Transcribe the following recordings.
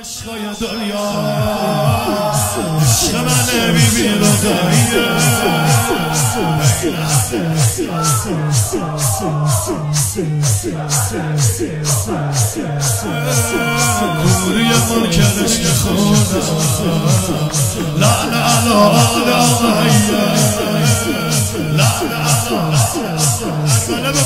عشقای دنیا. عشق من بی بی رقیه کوری من کرش که خونه لا لا لا لا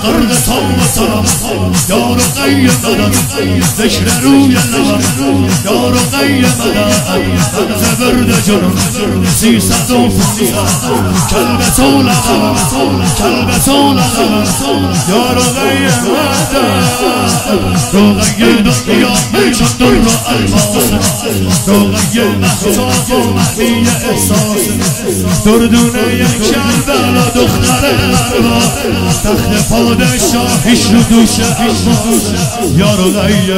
خونه قرد توبتم یار غیر مدد ذکر روی لبم یار غیر مدد زبرد جرم سیصد و کلب تو لغم کلب تو لغم یار غیر مدد روغی دنیا چون در رو الماس روغی محتاج و معنی احساس دردونه یک کربلا دختر مروا تخت پادشاهیش رو دوش اما یارو غیه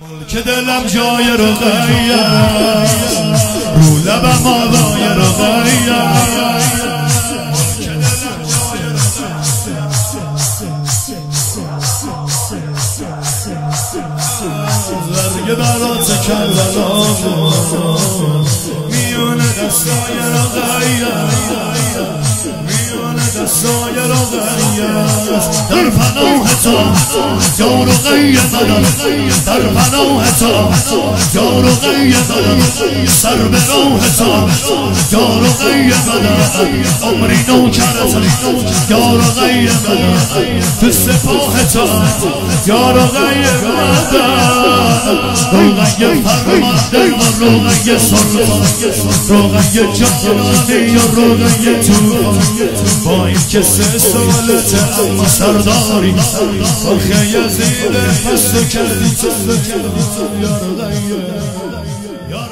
ملک دلم جای رو غیه رو لبم آقای رو غیه زرگ برات کربلا میونه دستای رقیه دستای رقیه در پناه تو یا رقیه بدن در پناه تو یا رقیه بدن سر به راه تو یا رقیه بدن عمری نوکرت یا رقیه بدن تو سپاه تو یا رقیه بدن روغی فرمانده و روغی سلطان روغی جانانی و روغی تو که سه سالت اما سرداری. آخه یزید پس کردی تو یار